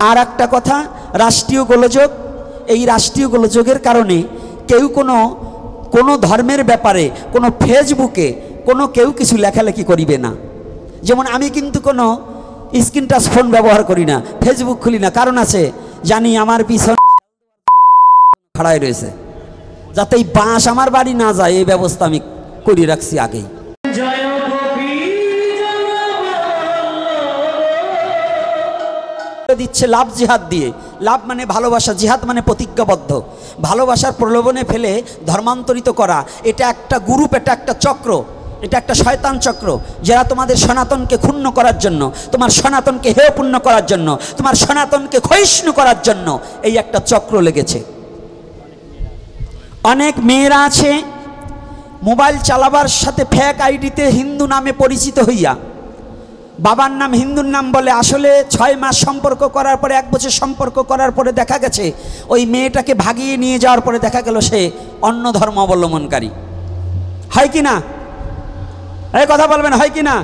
আর একটা কথা, রাষ্ট্রীয় গোলযোগ। এই রাষ্ট্রীয় গোলযোগের কারণে কেউ কোনো কোনো ধর্মের ব্যাপারে, কোনো ফেসবুকে কোনো কেউ কিছু লেখালেখি করিবে না। যেমন আমি কিন্তু কোনো স্ক্রিন টাচ ফোন ব্যবহার করি না, ফেসবুক খুলি না। কারণ আছে, জানি আমার পিছনে খাড়াই রয়েছে। যাতে এই বাঁশ আমার বাড়ি না যায়, এই ব্যবস্থা আমি করে রাখছি আগেই। দিচ্ছে লাভ জিহাদ দিয়ে। লাভ মানে ভালোবাসা, জিহাদ মানে প্রতিজ্ঞাবদ্ধ। ভালোবাসার প্রলোভনে ফেলে ধর্মান্তরিত করা, এটা একটা গ্রুপ, এটা একটা চক্র, এটা একটা শয়তান চক্র, যারা তোমাদের সনাতনকে ক্ষুণ্ণ করার জন্য, তোমার সনাতনকে হেয়পূর্ণ করার জন্য, তোমার সনাতনকে ক্ষয়িষ্ণু করার জন্য এই একটা চক্র লেগেছে। অনেক মেয়েরা আছে, মোবাইল চালাবার সাথে ফ্যাক আইডিতে হিন্দু নামে পরিচিত হইয়া বাবার নাম হিন্দুর নাম বলে আসলে ছয় মাস সম্পর্ক করার পরে, এক বছর সম্পর্ক করার পরে দেখা গেছে, ওই মেয়েটাকে ভাগিয়ে নিয়ে যাওয়ার পরে দেখা গেল সে অন্য ধর্ম অবলম্বনকারী। হয় কি না? এই কথা বলবেন, হয় কি না?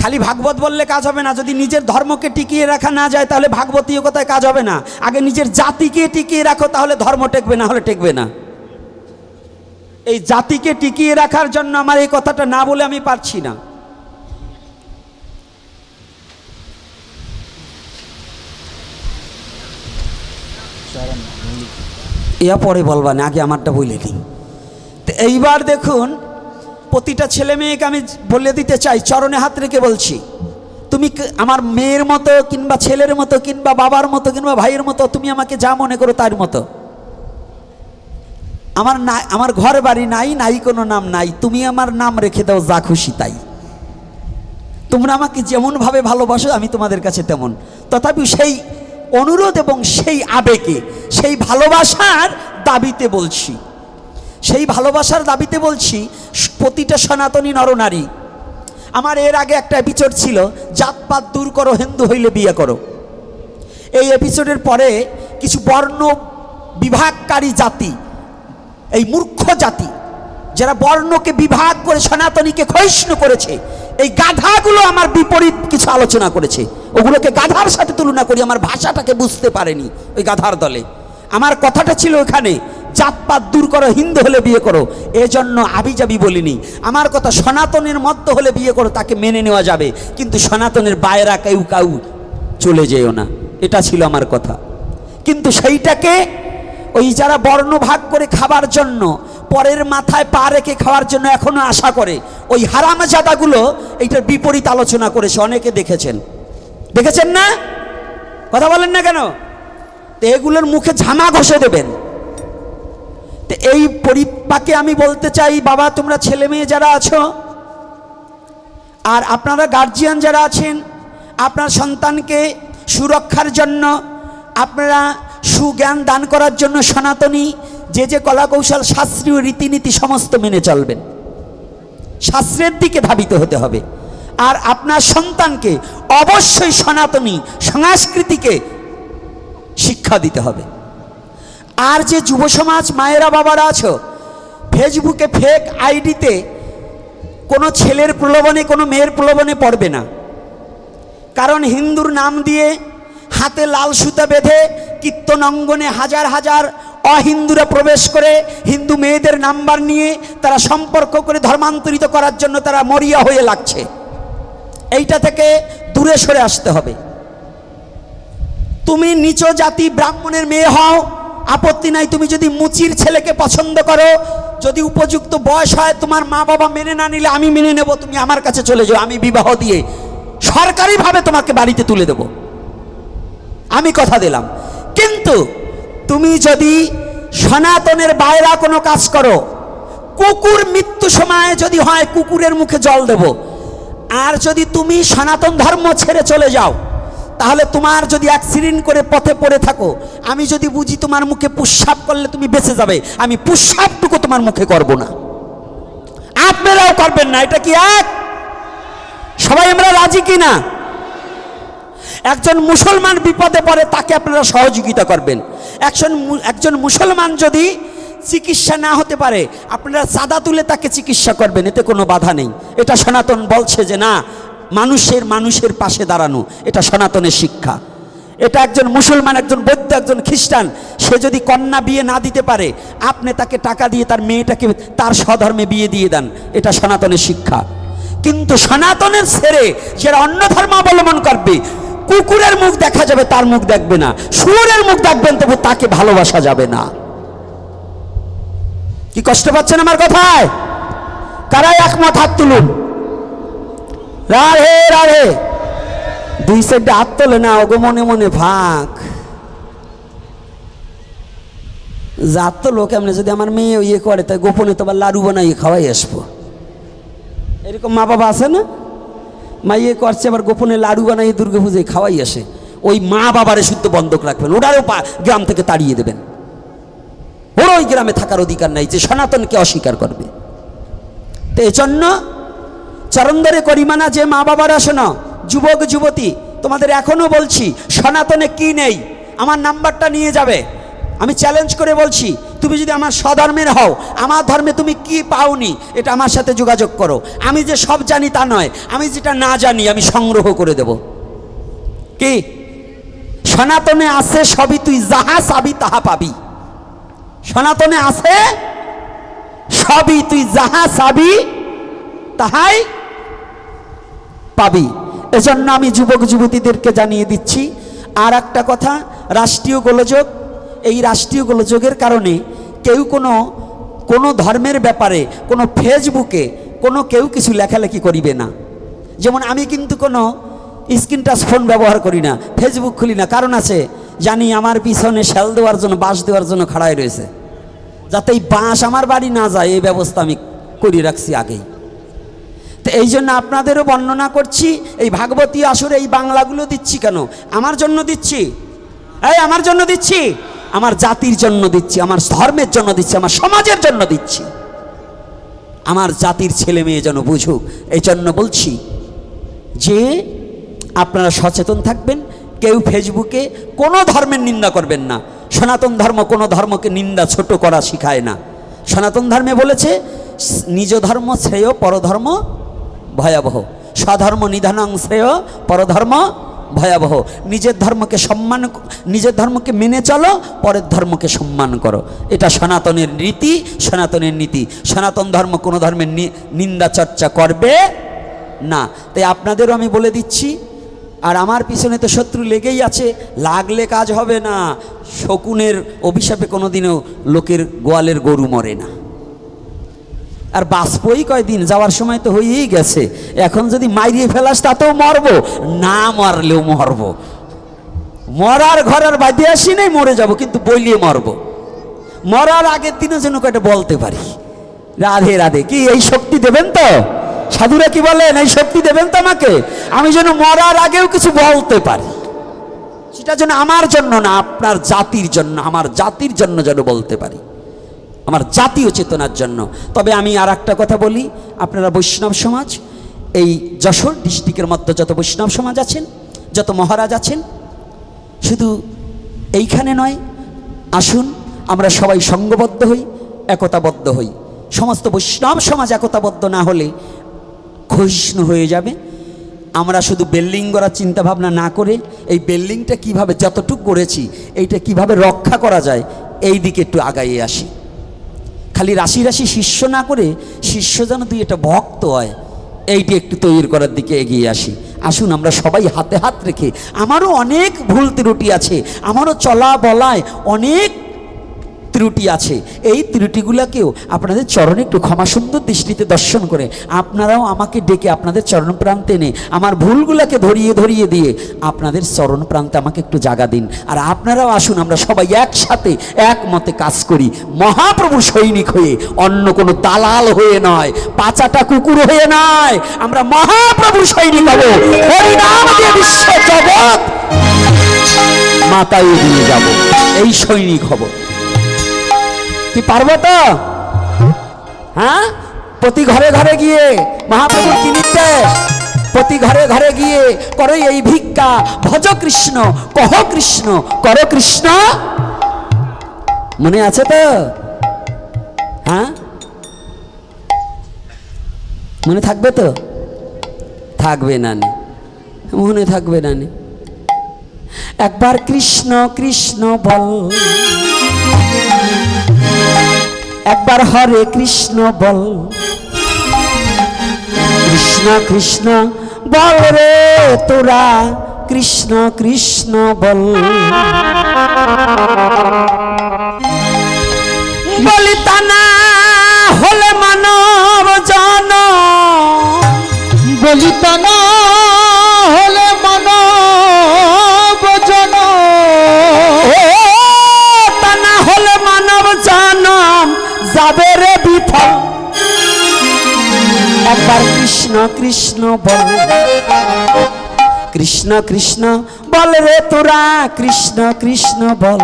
খালি ভাগবত বললে কাজ হবে না, যদি নিজের ধর্মকে টিকিয়ে রাখা না যায় তাহলে ভাগবতীয় কথায় কাজ হবে না। আগে নিজের জাতিকে টিকিয়ে রাখো, তাহলে ধর্ম টেকবে, না হলে টেকবে না। এই জাতিকে টিকিয়ে রাখার জন্য আমার এই কথাটা না বলে আমি পারছি না। ইয়া পরে বলবা না, আগে আমারটা বলে দিই। তো এইবার দেখুন, প্রতিটা ছেলে মেয়েকে আমি বলে দিতে চাই, চরণে হাত রেখে বলছি, তুমি আমার মেয়ের মতো কিংবা ছেলের মতো কিংবা বাবার মতো কিংবা ভাইয়ের মতো, তুমি আমাকে যা মনে করো তার মতো। আমার না, আমার ঘর বাড়ি নাই নাই কোনো নাম নাই, তুমি আমার নাম রেখে দাও যা খুশি তাই। তোমরা আমাকে যেমনভাবে ভালোবাসো, আমি তোমাদের কাছে তেমন। তথাপি সেই অনুরোধ এবং সেই আবেগে, সেই ভালোবাসার দাবিতে বলছি। সেই ভালোবাসার দাবিতে বলছি, প্রতিটা সনাতনী নরনারী, আমার এর আগে একটা এপিসোড ছিল, জাতপাত দূর করো, হিন্দু হইলে বিয়ে করো। এই এপিসোডের পরে কিছু বর্ণ বিভাগকারী জাতি, এই মূর্খ জাতি যারা বর্ণকে বিভাগ করে সনাতনীকে ক্ষয়িষ্ণু করেছে, এই গাধাগুলো আমার বিপরীত কিছু আলোচনা করেছে। ওগুলোকে গাধার সাথে তুলনা করি, আমার ভাষাটাকে বুঝতে পারেনি ওই গাধার দলে। আমার কথাটা ছিল ওখানে, জাতপাত দূর করো, হিন্দু হলে বিয়ে করো, এজন্য আবিজাবি বলিনি। আমার কথা সনাতনের মধ্য হলে বিয়ে করো, তাকে মেনে নেওয়া যাবে। কিন্তু সনাতনের বায়রা কেউ কাউ চলে যেও না। এটা ছিল আমার কথা। কিন্তু সেইটাকে ওই যারা বর্ণ ভাগ করে খাবার জন্য পরের মাথায় পা রেখে খাওয়ার জন্য এখনও আশা করে। ওই হারামজাদাগুলো এইটার বিপরীত আলোচনা করেছে, অনেকে দেখেছেন। দেখেছেন না? কথা বলেন না কেন? তো এগুলোর মুখে ঝামা ঘষে দেবেন। তো এই পরিপাকে আমি বলতে চাই, বাবা, তোমরা ছেলে মেয়ে যারা আছো, আর আপনারা গার্জিয়ান যারা আছেন, আপনার সন্তানকে সুরক্ষার জন্য, আপনারা সুজ্ঞান দান করার জন্য সনাতনী যে যে কলাকৌশল, শাস্ত্রীয় রীতিনীতি সমস্ত মেনে চলবেন। শাস্ত্রের দিকে ধাবিত হতে হবে। আর আপনার সন্তানকে অবশ্যই সনাতনী, সংস্কৃতিকে শিক্ষা দিতে হবে। আর যে যুব সমাজ, মায়েরা, বাবারা আছো, ফেসবুকে ফেক আইডিতে কোনো ছেলের প্রলোভনে, কোনো মেয়ের প্রলোভনে পড়বে না। কারণ হিন্দুর নাম দিয়ে হাতে লাল সুতা বেঁধে কীর্তন অঙ্গনে হাজার হাজার অহিন্দুরা প্রবেশ করে হিন্দু মেয়েদের নাম্বার নিয়ে তারা সম্পর্ক করে ধর্মান্তরিত করার জন্য তারা মরিয়া হয়ে লাগছে। এইটা থেকে দূরে সরে আসতে হবে। তুমি নিচ জাতি ব্রাহ্মণের মেয়ে হও, আপত্তি নাই, তুমি যদি মুচির ছেলেকে পছন্দ করো, যদি উপযুক্ত বয়স হয় তোমার মা বাবা মেনে না নিলে আমি মেনে নেব, তুমি আমার কাছে চলে যাও, আমি বিবাহ দিয়ে সরকারিভাবে তোমাকে বাড়িতে তুলে দেব। আমি কথা দিলাম। কিন্তু তুমি যদি সনাতনের বাইরা কোনো কাজ করো। কুকুর মৃত্যু সময়ে যদি হয়, কুকুরের মুখে জল দেব। আর যদি তুমি সনাতন ধর্ম ছেড়ে চলে যাও, তাহলে তোমার যদি অ্যাক্সিডেন্ট করে পথে পড়ে থাকো, আমি যদি বুঝি তোমার মুখে পুষ্পাপ করলে তুমি বেঁচে যাবে, আমি পুষ্পাপটুকু তোমার মুখে করব না। আপনারাও করবেন না, এটা কি এক? সবাই আমরা রাজি কি না একজন মুসলমান বিপদে পড়ে তাকে আপনারা সহযোগিতা করবেন। একজন একজন মুসলমান যদি চিকিৎসা না হতে পারে, আপনারা চাঁদা তুলে তাকে চিকিৎসা করবেন, এতে কোনো বাধা নেই। এটা সনাতন বলছে যে না, মানুষের মানুষের পাশে দাঁড়ানো, এটা সনাতনের শিক্ষা। এটা একজন মুসলমান, একজন বৌদ্ধ, একজন খ্রিস্টান, সে যদি কন্যা বিয়ে না দিতে পারে, আপনি তাকে টাকা দিয়ে তার মেয়েটাকে তার স্বধর্মে বিয়ে দিয়ে দেন, এটা সনাতনের শিক্ষা। কিন্তু সনাতনের ছেড়ে যারা অন্য ধর্ম অবলম্বন করবে কুকুরের মুখ দেখা যাবে, তার মুখ দেখবে না। শুয়োরের মুখ দেখবেন, তবু তাকে ভালোবাসা যাবে না। কি কষ্ট পাচ্ছেন আমার কথায়? কারাই একমত, হাত তুলুন। রাধে রাধে। দুই সাইডে হাত তোলে না, ওগো মনে মনে ভাগ যার তো লোক এমনি, যদি আমার মেয়ে ইয়ে করে, তাই গোপনে তোমার লাড়ু বানাইয়ে খাওয়াই আসব। এরকম মা বাবা আছে না? মা ইয়ে করছে, আবার গোপনে লাড়ু বানাই দুর্গা পুজোয় খাওয়াই আসে। ওই মা বাবারে শুদ্ধ বন্ধক রাখবেন ওরাও গ্রাম থেকে তাড়িয়ে দেবেন। ওর ওই গ্রামে থাকার অধিকার নাই, যে সনাতনকে অস্বীকার করবে। তো এজন্য চরন্দরে করিমানা যে মা বাবারা না যুবক, যুবতী, তোমাদের এখনও বলছি, সনাতনে কি নেই? আমার নাম্বারটা নিয়ে যাবে। আমি চ্যালেঞ্জ করে বলছি তুমি যদি আমার স্বধর্মের হও, আমার ধর্মে তুমি কি পাওনি, এটা আমার সাথে যোগাযোগ করো। আমি যে সব জানি তা নয়, আমি যেটা না জানি, আমি সংগ্রহ করে দেব। কি? সনাতনে আছে সবই তুই, যাহা চাবি তাহা পাবি। সনাতনে আছে সবই তুই, যাহা চাবি তাহাই পাবি। এজন্য আমি যুবক যুবতীদেরকে জানিয়ে দিচ্ছি আর একটা কথা, রাষ্ট্রীয় গোলযোগ এই রাষ্ট্রীয় গোলযোগের কারণে কেউ কোনো কোনো ধর্মের ব্যাপারে, কোনো ফেসবুকে কোনো কেউ কিছু লেখালেখি করিবে না। যেমন আমি কিন্তু কোনো স্ক্রিন টাচ ফোন ব্যবহার করি না, ফেসবুক খুলি না। কারণ আছে, জানি আমার পিছনে শ্যাল দেওয়ার জন্য, বাঁশ দেওয়ার জন্য খাড়াই রয়েছে। যাতে এই বাঁশ আমার বাড়ি না যায়, এই ব্যবস্থা আমি করে রাখছি আগেই। তো এই জন্য আপনাদেরও বর্ণনা করছি, এই ভাগবতী আসরে এই বাংলাগুলো দিচ্ছি কেন? আমার জন্য দিচ্ছি? এই আমার জন্য দিচ্ছি? আমার জাতির জন্য দিচ্ছি, আমার ধর্মের জন্য দিচ্ছি, আমার সমাজের জন্য দিচ্ছি। আমার জাতির ছেলে মেয়ে যেন বুঝুক এই জন্য বলছি যে, আপনারা সচেতন থাকবেন, কেউ ফেসবুকে কোনো ধর্মের নিন্দা করবেন না। সনাতন ধর্ম কোনো ধর্মকে নিন্দা ছোট করা শিখায় না। সনাতন ধর্মে বলেছে, নিজ ধর্ম শ্রেয়, পরধর্ম ভয়াবহ। স্বধর্ম নিধানং শ্রেয়, পরধর্ম ভয়াবহ। নিজের ধর্মকে সম্মান নিজের ধর্মকে মেনে চলো, পরের ধর্মকে সম্মান করো। এটা সনাতনের রীতি, সনাতনের নীতি। সনাতন ধর্ম কোনো ধর্মের নিন্দা, চর্চা করবে না। তাই আপনাদেরও আমি বলে দিচ্ছি, আর আমার পিছনে তো শত্রু লেগেই আছে, লাগলে কাজ হবে না। শকুনের অভিশাপে কোনোদিনও লোকের গোয়ালের গরু মরে না। আর বাষ্পই কয়দিন? যাওয়ার সময় তো হয়েই গেছে। এখন যদি মাইরিয়ে ফেলাস, তাতেও মরবো। না মারলেও মরবো। মরার ঘরের বাদে আসি নাই, মরে যাব, কিন্তু বইলিয়ে মরবো। মরার আগের দিনও যেন কয়টা বলতে পারি। রাধে রাধে। কি, এই শক্তি দেবেন তো? সাধুরা কি বলেন, এই শক্তি দেবেন তো আমাকে? আমি যেন মরার আগেও কিছু বলতে পারি। সেটা যেন আমার জন্য না, আপনার জাতির জন্য, আমার জাতির জন্য যেন বলতে পারি। আমার জাতীয় চেতনার জন্য। তবে আমি আর একটা কথা বলি, আপনারা বৈষ্ণব সমাজ, এই যশোর ডিস্ট্রিক্টের মধ্যে যত বৈষ্ণব সমাজ আছেন, যত মহারাজ আছেন, শুধু এইখানে নয়, আসুন, আমরা সবাই সঙ্গবদ্ধ হই, একতাবদ্ধ হই। সমস্ত বৈষ্ণব সমাজ একতাবদ্ধ না হলে ক্ষয়িষ্ণু হয়ে যাবে। আমরা শুধু বিল্ডিং করার চিন্তা ভাবনা না করে এই বিল্ডিংটা কীভাবে যতটুকু করেছি, এইটা কীভাবে রক্ষা করা যায় এই দিকে একটু আগাইয়ে আসি। খালি রাশি রাশি শিষ্য না করে শিষ্য যেন তুই এটা ভক্ত হয়, এইটি একটু তৈরি করার দিকে এগিয়ে আসি। আসুন আমরা সবাই হাতে হাত রেখে, আমারও অনেক ভুল ত্রুটি আছে, আমারও চলা বলায় অনেক ত্রুটি আছে। এই ত্রুটিগুলোকেও আপনাদের চরণে একটু ক্ষমা সুন্দর দৃষ্টিতে দর্শন করে। আপনারাও আমাকে ডেকে আপনাদের চরণ প্রান্তে এনে আমার ভুলগুলোকে ধরিয়ে ধরিয়ে দিয়ে আপনাদের চরণ প্রান্তে আমাকে একটু জাগা দিন। আর আপনারাও আসুন, আমরা সবাই একসাথে একমতে কাজ করি। মহাপ্রভু সৈনিক হয়ে, অন্য কোনো দালাল হয়ে নয়, পাচাটা কুকুর হয়ে নয়, আমরা মহাপ্রভু সৈনিক হব। বিশ্ব জগৎ মাতায় দিয়ে যাব। এই সৈনিক হব। কি পারব তো? হ্যাঁ? প্রতি ঘরে ঘরে গিয়ে মহাপ্রভুর কি প্রতি ঘরে ঘরে গিয়ে করো এই ভিক্ষা। ভজ কৃষ্ণ, কহ কৃষ্ণ, কর কৃষ্ণ। মনে আছে তো? হ্যাঁ? মনে থাকবে তো? থাকবে না মনে থাকবে নে একবার কৃষ্ণ কৃষ্ণ বল। একবার হরে কৃষ্ণ বল। কৃষ্ণ কৃষ্ণ বল রে তোরা, কৃষ্ণ কৃষ্ণ বল। বলি তা না হলে মানব জন। বলিত না কৃষ্ণ বল কৃষ্ণ কৃষ্ণ বল রে তোরা কৃষ্ণ কৃষ্ণ বল।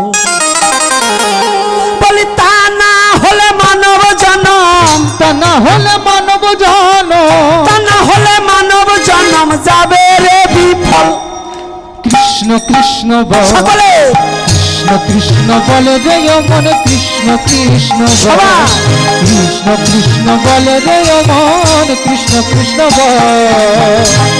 বলি তা না হলে মানব জনম। তা না হলে মানব জন তা না হলে মানব জনম যাবে রে বিফল। কৃষ্ণ কৃষ্ণ বল। সকলে কৃষ্ণ কৃষ্ণ বলে রে মন কৃষ্ণ কৃষ্ণ বল সবাই। কৃষ্ণ কৃষ্ণ বলে রে মন কৃষ্ণ কৃষ্ণ বল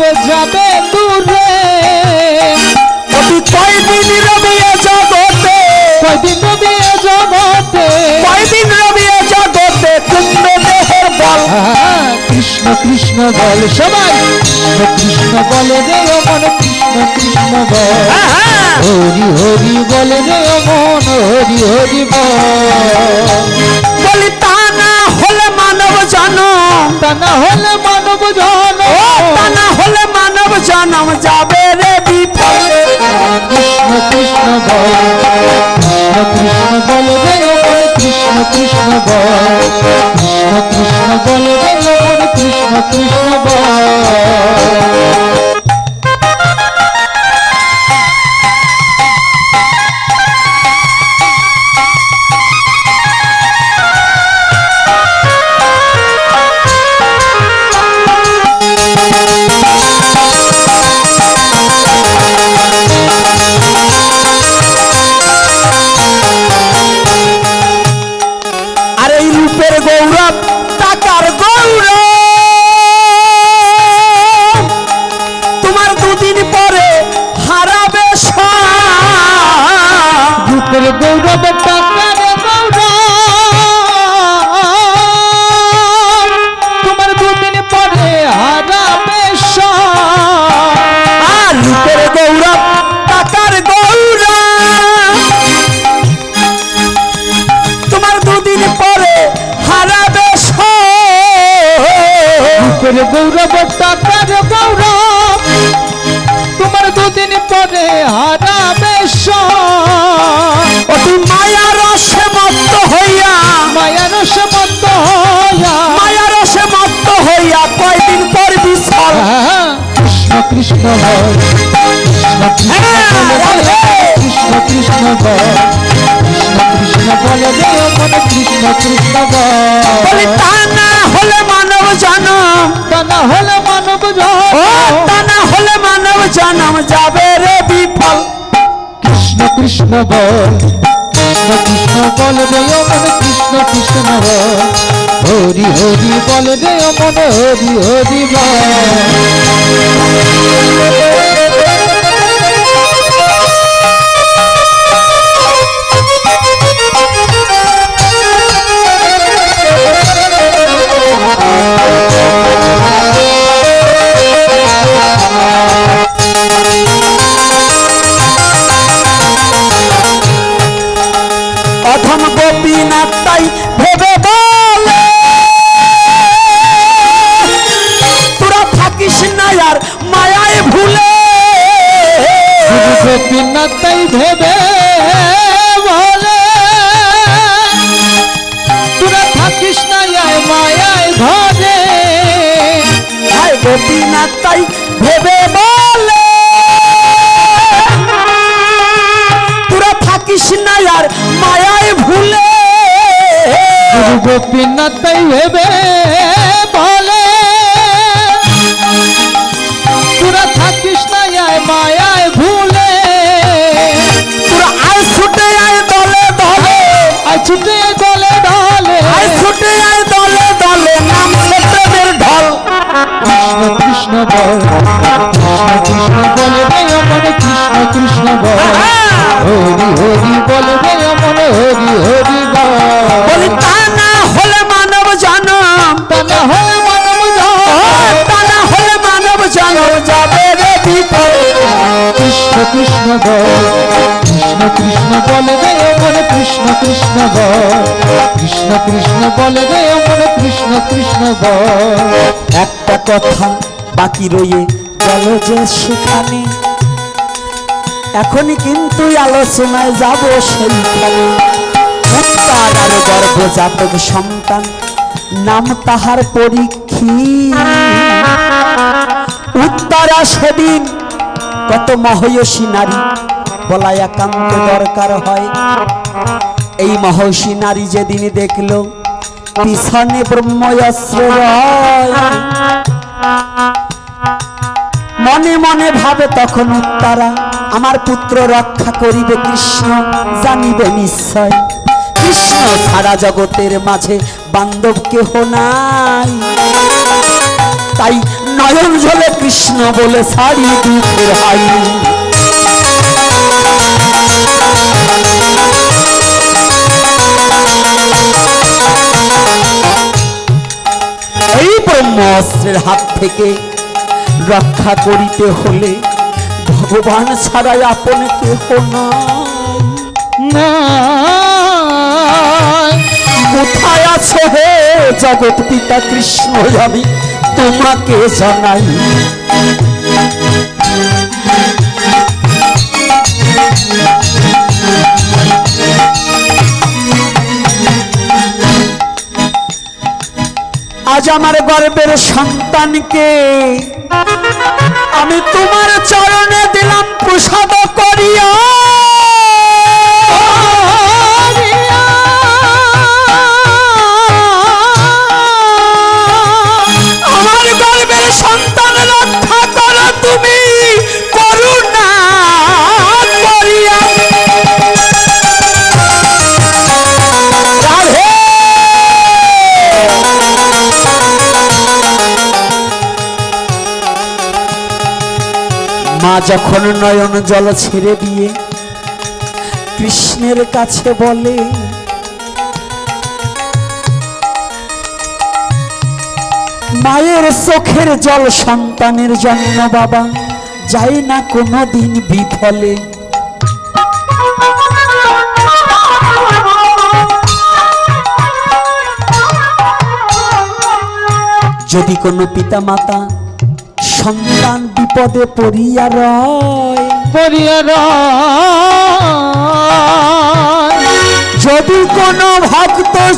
সকল যাবে দূরে? অতি কয়দিন রবি জগতে। কদিন রবি জগতে। কয়দিন রবি জগতে কুম্ভে দেহের বল। কৃষ্ণ কৃষ্ণ বল সবাই। কৃষ্ণ বলে রে মন কৃষ্ণ কৃষ্ণ বল। হরি হরি বলে রে মন হরি হরি বল। বলি তা না হলে মানব জনম তা না হলে জনম যাবে রে বিপদে। কৃষ্ণ কৃষ্ণ বল, কৃষ্ণ কৃষ্ণ বল কৃষ্ণ কৃষ্ণ বল, কৃষ্ণ কৃষ্ণ বল কৃষ্ণ কৃষ্ণ বল। কৃষ্ণ বল। কৃষ্ণ কৃষ্ণ, বল রে মন কৃষ্ণ কৃষ্ণ বল হরি হরি বল রে মন হরি হরি বল। ভেবে বলে তোরা থাকিস না আয় মায়ায় ভুলে। তোরা আয় ছুটে আয় দলে দলে। আয় ছুটে দলে দলে। আয় ছুটে আয় দলে দলে। নাম ঢল। কৃষ্ণ কৃষ্ণ বল। বলে রে অমন কৃষ্ণ কৃষ্ণ বল। কৃষ্ণ কৃষ্ণ বলে রে অমন কৃষ্ণ কৃষ্ণ বল। একটা কথা বাকি রয়ে গেল যে সেখানে। এখনই কিন্তু আলোচনায় যাব সেইখানে। আর গর্ভজাতক সন্তান, নাম তাহার পরীক্ষী। উত্তরা সেদিন কত মহয়সী নারী বলা একান্ত দরকার হয়। এই মহর্ষি নারী যেদিন দেখল, পিছনে ব্রহ্ময়াশ্রয় মনে মনে ভাবে তখন উত্তারা, আমার পুত্র রক্ষা করিবে কৃষ্ণ, জানিবে নিশ্চয়। কৃষ্ণ সারা জগতের মাঝে বান্ধব কেহ নাই। তাই নয়ন জলে কৃষ্ণ বলে সারি দুঃখের হাই এই ব্রহ্ম অস্ত্রের হাত থেকে রক্ষা করিতে হলে ভগবান ছাড়াই আপন কেহ না কোথায় আছে হে জগৎ পিতা কৃষ্ণ আমি? তোমাকে জানাই। আজ আমার গর্বের সন্তানকে আমি তোমার চরণে দিলাম প্রসাদ করিয়া। মা যখন নয়ন জল ছেড়ে দিয়ে কৃষ্ণের কাছে বলে, মায়ের চোখের জল সন্তানের জন্য বাবা, যাই না কোনো দিন বিফলে। যদি কোনো পিতা মাতা সন্তান বিপদে পড়িয়া রয়। পরিয়ার যদি কোনো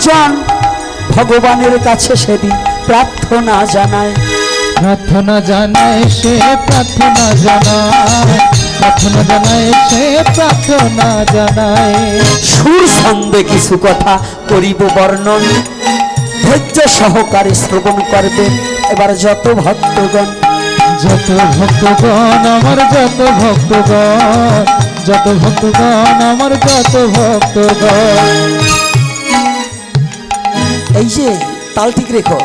যান ভগবানের কাছে সেদিন প্রার্থনা জানায়। প্রার্থনা জানায় সে প্রার্থনা জানায়। প্রার্থনা জানায় সে প্রার্থনা জানায়। সুর ছন্দে কিছু কথা করিব বর্ণন। ধৈর্য সহকারে শ্রবণ করবে। এবার যত ভক্তগণ যত ভক্তগণ, আমার যত ভক্তগণ যত ভক্তগণ, আমার যত ভক্তগণ। এই যে, তাল ঠিক রেখো।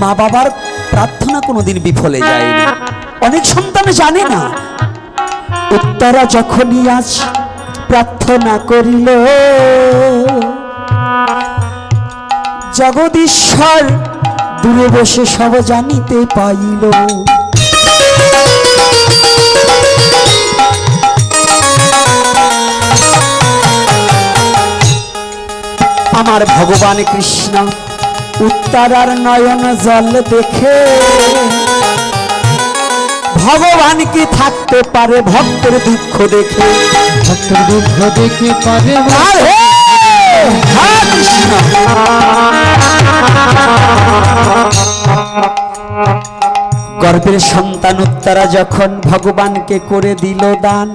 মা বাবার প্রার্থনা কোনোদিন বিফলে যায় না অনেক সন্তান জানে না। উত্তরা যখনই আজ প্রার্থনা করিল, জগদীশ্বর দূরে বসে সব জানিতে পাইল। আমার ভগবান কৃষ্ণ উত্তরার নয়ন জল দেখে। ভগবান কি থাকতে পারে ভক্তের দুঃখ দেখে? ভক্তের দুঃখ দেখে পারে কৃষ্ণ। গর্ভের সন্তান উত্তরা যখন ভগবানকে করে দিল দান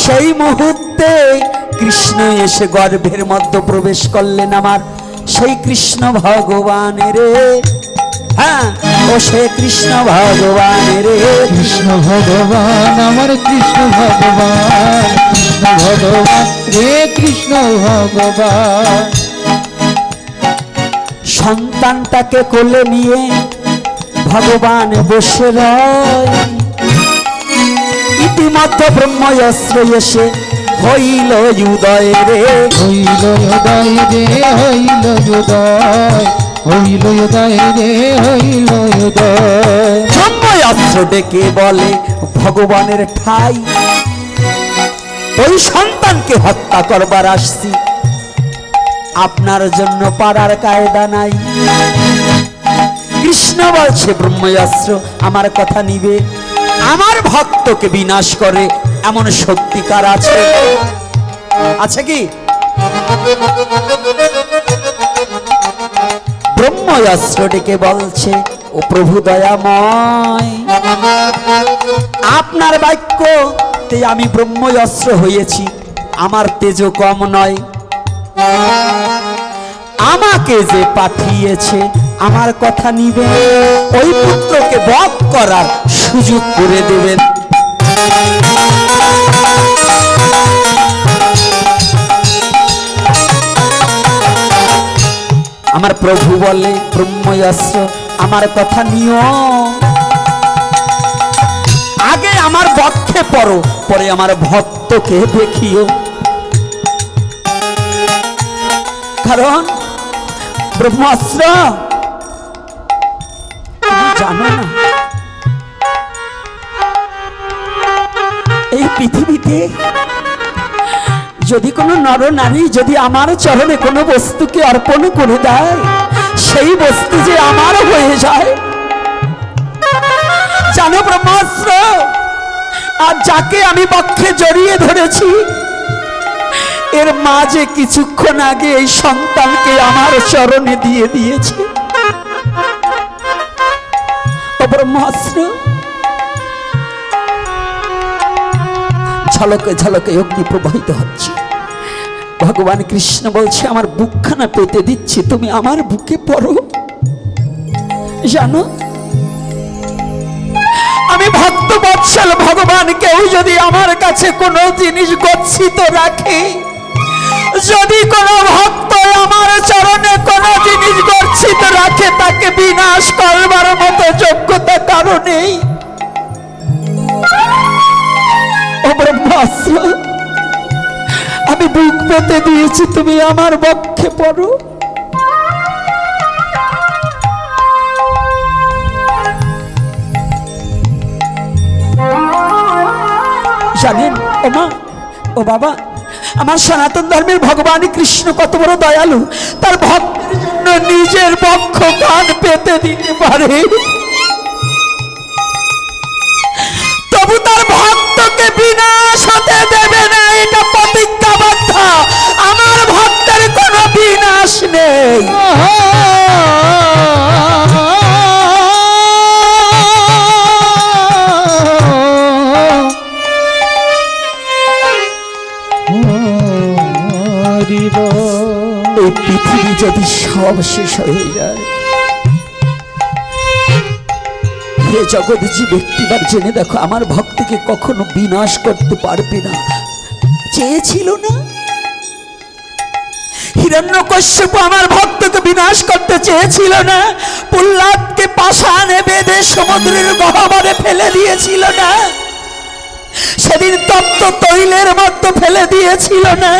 সেই মুহূর্তে কৃষ্ণ এসে গর্ভের মধ্যে প্রবেশ করলেন আমার। সেই কৃষ্ণ ভগবানের হ্যাঁ ও সে কৃষ্ণ ভগবানের কৃষ্ণ ভগবান আমার কৃষ্ণ ভগবান কৃষ্ণ ভগবান রে কৃষ্ণ ভগবান। সন্তানটাকে কোলে নিয়ে ভগবান বসে রয়। ইতিমধ্যে ব্রহ্ময়স্ত্র এসে হইল উদয় রে। হইল উদয় রে হইল উদয়। হইল উদয় রে হইল উদয়। ব্রহ্ময়স্ত্র ডেকে বলে ভগবানের ঠাই ওই সন্তানকে হত্যা করবার আসছি। আপনার জন্য পাড়ার কায়দা নাই। কৃষ্ণ বলছে ব্রহ্ময়াস্ত্র আমার কথা নিবে। আমার ভক্তকে বিনাশ করে এমন সত্যিকার আছে? আছে কি? ব্রহ্ময়াস্ত্রটিকে বলছে, ও প্রভু দয়াময়, আপনার বাক্যতে আমি ব্রহ্ময়স্ত্র হয়েছি, আমার তেজ কম নয়। আমাকে যে পাঠিয়েছে, আমার কথা নিবে ওই পুত্রকে বধ করার সুযোগ করে দেবেন। আমার প্রভু বলে ব্রহ্ময়স্ত্র আমার কথা নিও। আগে আমার বক্ষে পড়ো, পরে আমার ভক্তকে দেখিও। কারণ ব্রহ্মাস্ত্র জানো না, এই পৃথিবীতে যদি কোনো নর নারী যদি আমার চরণে কোনো বস্তুকে অর্পণ করে দেয়, সেই বস্তু যে আমার হয়ে যায়। জানো ব্রহ্মাস্ত্র, আর যাকে আমি পক্ষে জড়িয়ে ধরেছি, এর মা যে কিছুক্ষণ আগে এই সন্তানকে আমার চরণে দিয়ে দিয়েছে। ব্রহ্মাস্ত্র ঝলকে ঝলকে অগ্নি প্রবাহিত হচ্ছে। ভগবান কৃষ্ণ বলছে, আমার বুকখানা পেতে দিচ্ছি, তুমি আমার বুকে পড়ো। জানো, আমি ভক্ত বৎসল ভগবান কেউ যদি আমার কাছে কোনো জিনিস গচ্ছিত রাখে, যদি কোনো ভক্ত আমার চরণে কোনো জিনিস গচ্ছিত রাখে, তাকে বিনাশ করবার মতো যোগ্যতা কারণেই ব্রহ্মাস্ত্র আমি বুক পেতে দিয়েছি, তুমি আমার বক্ষে পড়ো। জানেন, ও মা, ও বাবা, আমার সনাতন ধর্মের ভগবান কৃষ্ণ কত বড় দয়ালু। তার ভক্তের জন্য নিজের পক্ষ কান পেতে দিতে পারে। ভক্তকে বিনাশ হতে দেবে না, এটা প্রতিজ্ঞাবদ্ধ আমার ভক্তের পৃথিবী যদি সব শেষ হয়ে যায় হে জগৎজি ব্যক্তিবার জেনে দেখো, আমার ভক্তিকে কখনো বিনাশ করতে পারবে না। চেয়েছিল না? হিরণ্যকশ্যপ আমার ভক্তকে বিনাশ করতে চেয়েছিল না। প্রহ্লাদকে পাষাণে বেঁধে সমুদ্রের গহ্বরে ফেলে দিয়েছিল না। সেদিন তপ্ত তৈলের মতো ফেলে দিয়েছিল না।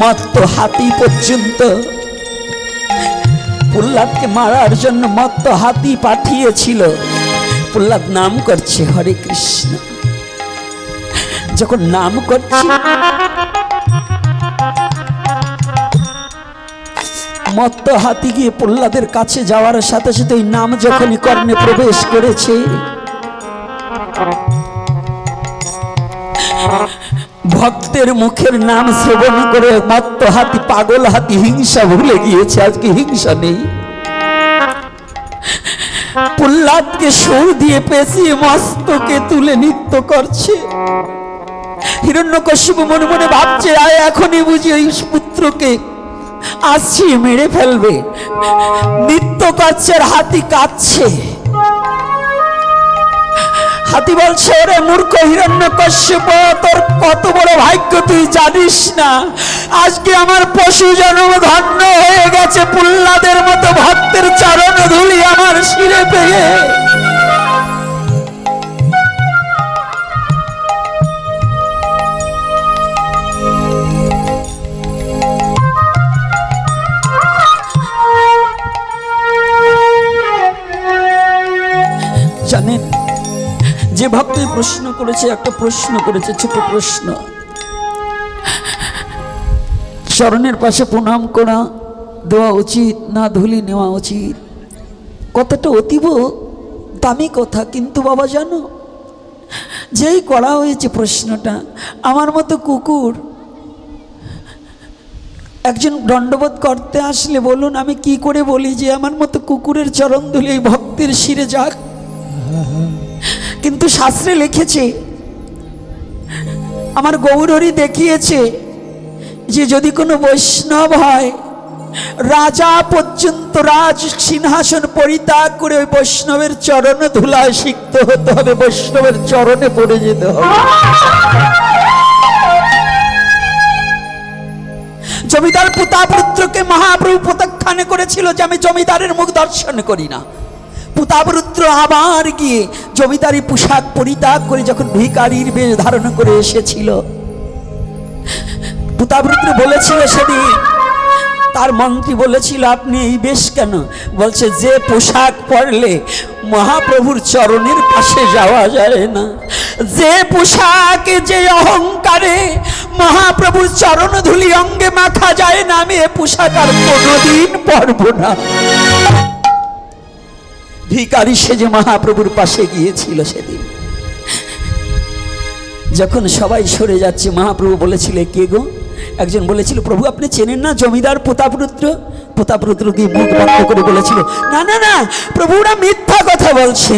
মত্ত হাতি পর্যন্ত প্রহ্লাদকে মারার জন্য মত্ত হাতি পাঠিয়েছিল। প্রহ্লাদ নাম করছে হরে কৃষ্ণ। যখন নাম করছে, মত্ত হাতি গিয়ে প্রহ্লাদের কাছে যাওয়ার সাথে সাথে ওই নাম যখনই কর্ণে প্রবেশ করেছে ভক্তের মুখের নাম শ্রবণ করে মত্ত হাতি পাগল, হাতি হিংসা ভুলে গিয়েছে, আজকে হিংসা নেই। প্রহ্লাদকে সুর দিয়ে পেঁচিয়ে মস্তকে তুলে নৃত্য করছে। হিরণ্যকশ্যপ মনে মনে ভাবছে, আয়, এখনই বুঝি ওই পুত্রকে আসছি মেরে ফেলবে। নৃত্য করছে হাতি কাঁদছে। হাতি বলছে, ওরে মূর্খ হিরণ্য কশ্যপ তোর কত বড় ভাগ্য তুই জানিস না? আজকে আমার পশু জন্ম ধন্য হয়ে গেছে, পুল্লাদের মতো ভক্তের চরণ ধুলি আমার শিরে পেয়ে। যে ভক্ত প্রশ্ন করেছে, একটা প্রশ্ন করেছে, ছোট প্রশ্ন। চরণের পাশে প্রণাম করা, দেওয়া উচিত, না ধুলি নেওয়া উচিত। কথাটা অতীব দামি কথা, কিন্তু বাবা জানো, যেই করা হয়েছে প্রশ্নটা, আমার মতো কুকুর, একজন দণ্ডবোধ করতে আসলে বলুন, আমি কি করে বলি যে আমার মতো কুকুরের চরণ ধুলি এই ভক্তের শিরে যাক। কিন্তু শাস্ত্রে লিখেছে, আমার গৌরহরি দেখিয়েছে যে যদি কোনো বৈষ্ণব হয়, রাজা পর্যন্ত রাজ সিংহাসন পরিত্যাগ করে ওই বৈষ্ণবের চরণে ধুলায় শিখতে হতে হবে, বৈষ্ণবের চরণে পড়ে যেতে হবে। জমিদার পুতা পুত্রকে মহাপ্রভু প্রত্যাখ্যান করেছিল যে আমি জমিদারের মুখ দর্শন করি না। পুতাবরুদ্র আবার গিয়ে জমিদারি পোশাক পরিত্যাগ করে যখন ভিকারির বেশ ধারণ করে এসেছিল। পুতাবরুদ্র বলেছিল, সেদিন তার মন্ত্রী বলেছিল, আপনি এই বেশ কেন? বলছে, যে পোশাক পরলে মহাপ্রভুর চরণের পাশে যাওয়া যায় না। যে পোশাকে যে অহংকারে মহাপ্রভুর চরণ ধুলি অঙ্গে মাখা যায় না, আমি এ পোশাক আর কোনোদিন পরব না। ভিকারি সেজে মহাপ্রভুর পাশে গিয়েছিল সেদিন। যখন সবাই সরে যাচ্ছে, মহাপ্রভু বলেছিল, কে গো? একজন বলেছিল, প্রভু, আপনি চেনেন না জমিদার প্রতাপরুদ্র? প্রতাপরুদ্র গিয়ে মুখ বন্ধ করে বলেছিল, না না না প্রভু ওরা মিথ্যা কথা বলছে।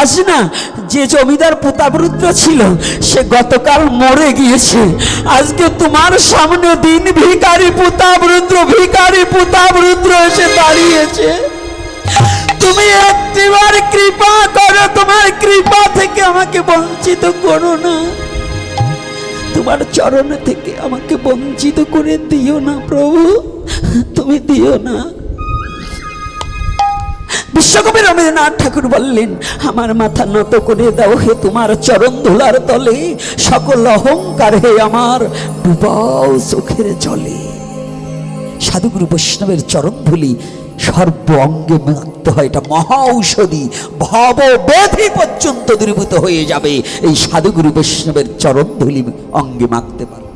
আজ না, যে জমিদার প্রতাপরুদ্র ছিল, সে গতকাল মরে গিয়েছে। আজকে তোমার সামনে দিন ভিকারি প্রতাপরুদ্র ভিকারি প্রতাপরুদ্র এসে দাঁড়িয়েছে। তুমি একটিবার কৃপা করো, তোমার কৃপা থেকে আমাকে বঞ্চিত করো না। তোমার চরণ থেকে আমাকে বঞ্চিত করে দিও না, প্রভু। তুমি দিও না। বিশ্বকবি রবীন্দ্রনাথ ঠাকুর বললেন, আমার মাথা নত করে দাও হে তোমার চরণ ধুলার তলে। সকল অহংকার হে আমার, ডুবাও চোখের জলে। সাধুগুরু বৈষ্ণবের চরণ ধুলি সর্ব অঙ্গে মাখতে হয়। এটা মহা ঔষধি ভব ব্যাধি পর্যন্ত দূরীভূত হয়ে যাবে। এই সাধুগুরু বৈষ্ণবের চরণ ধুলি অঙ্গে মাখতে পারো।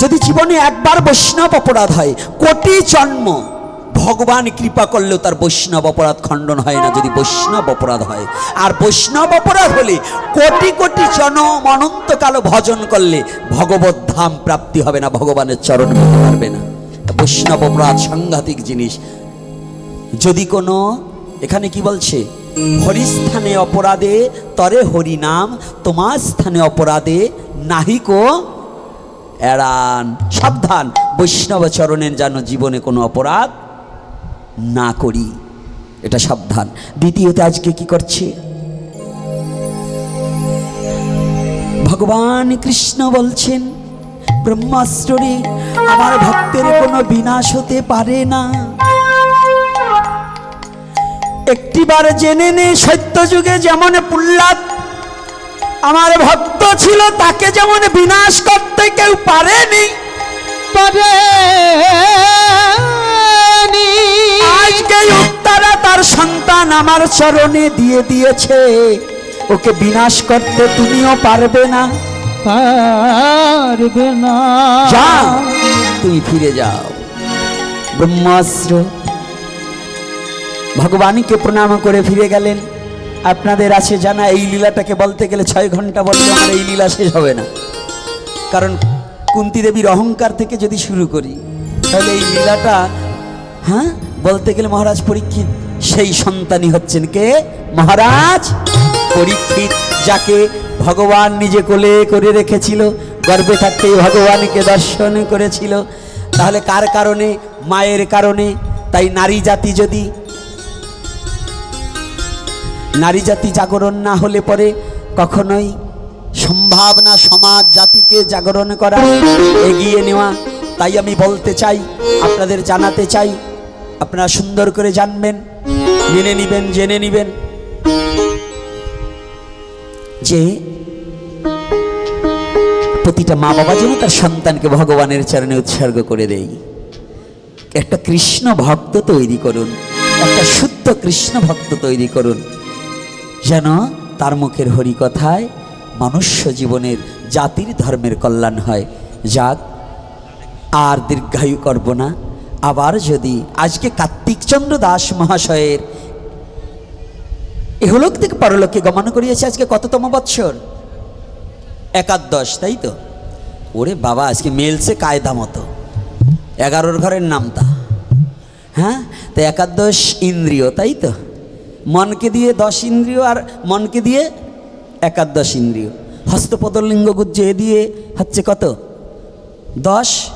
যদি জীবনে একবার বৈষ্ণব অপরাধ হয়, কোটি জন্ম। ভগবান কৃপা করলেও তার বৈষ্ণব অপরাধ খণ্ডন হয় না, যদি বৈষ্ণব অপরাধ হয়। আর বৈষ্ণব অপরাধ হলে কোটি কোটি জনম অনন্তকাল ভজন করলে ভগবত ধাম প্রাপ্তি হবে না, ভগবানের চরণ পেতে পারবে না। বৈষ্ণব অপরাধ সাংঘাতিক জিনিস। যদি কোনো, এখানে কি বলছে? হরিস্থানে অপরাধে তরে হরি নাম, তোমার স্থানে অপরাধে নাহিকো এড়ান। সাবধান, বৈষ্ণব চরণের যেন জীবনে কোনো অপরাধ না করি। এটা সাবধান। দ্বিতীয়তে আজকে কি করছে? ভগবান কৃষ্ণ বলছেন ব্রহ্মাস্ত্রে আমার ভক্তের কোনো বিনাশ হতে পারে না। একটিবার জেনে নে সত্য যুগে যেমন প্রহ্লাদ, আমার ভক্ত ছিল, তাকে যেমন বিনাশ করতে কেউ পারেনি। আজকে উত্তরা তার সন্তান আমার চরণে দিয়ে দিয়েছে। ওকে বিনাশ করতে তুমিও পারবে না। পারবে না। যা তুমি ফিরে যাও। ব্রহ্মাস্ত্র। ভগবানকে প্রণাম করে ফিরে গেলেন। আপনাদের আছে জানা এই লীলাটাকে বলতে গেলে ছয় ঘণ্টা বলতে আমার এই লীলা শেষ হবে না। কারণ কুন্তি দেবীর অহংকার থেকে যদি শুরু করি তাহলে এই লীলাটা হ্যাঁ? বলতে গেলে মহারাজ পরীক্ষিত। সেই সন্তানই হচ্ছেন কে? মহারাজ পরীক্ষিত, যাকে ভগবান নিজে কোলে করে রেখেছিল, গর্বে থাকতেই ভগবানকে দর্শন করেছিল। তাহলে কার কারণে? মায়ের কারণে? তাই নারী জাতি যদি নারী জাতি জাগরণ না হলে পরে কখনোই সম্ভব না সমাজ জাতিকে জাগরণ করা এগিয়ে নেওয়া। তাই আমি বলতে চাই, আপনাদের জানাতে চাই আপনারা সুন্দর করে জানবেন, মেনে নিবেন, জেনে নিবেন যে প্রতিটা মা বাবা যেন তার সন্তানকে ভগবানের চরণে উৎসর্গ করে দেয়। একটা কৃষ্ণ ভক্ত তৈরি করুন, একটা শুদ্ধ কৃষ্ণ ভক্ত তৈরি করুন, যেন তার মুখের হরিকথায় মনুষ্য জীবনের জাতির ধর্মের কল্যাণ হয়। যাক, আর দীর্ঘায়ু করব না। আবার যদি আজকে কার্তিকচন্দ্র দাস মহাশয়ের এহলোক থেকে পরলোকে গমন করিয়েছে আজকে কততম বৎসর? একাদশ, তাই তো? ওরে বাবা, আজকে মেলছে কায়দা মতো। এগারোর ঘরের নামতা। হ্যাঁ? তো একাদশ ইন্দ্রিয়, তাই তো? মনকে দিয়ে দশ ইন্দ্রিয় আর মনকে দিয়ে একাদশ ইন্দ্রিয়। হস্তপদলিঙ্গ গুজ্জ এ দিয়ে হচ্ছে কত? দশ?